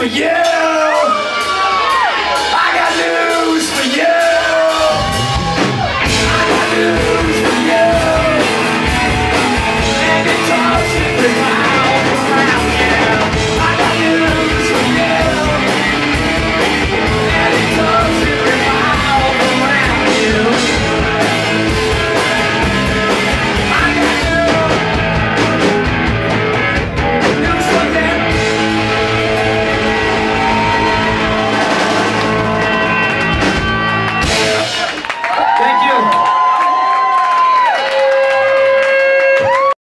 for you.